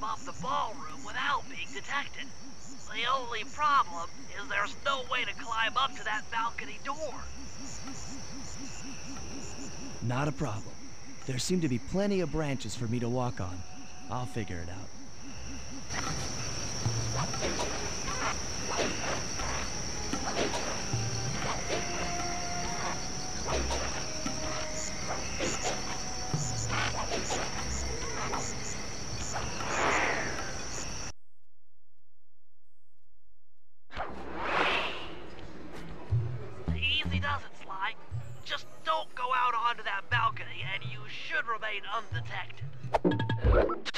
above the ballroom without being detected. The only problem is there's no way to climb up to that balcony door. Not a problem. There seem to be plenty of branches for me to walk on. I'll figure it out. Balcony and you should remain undetected.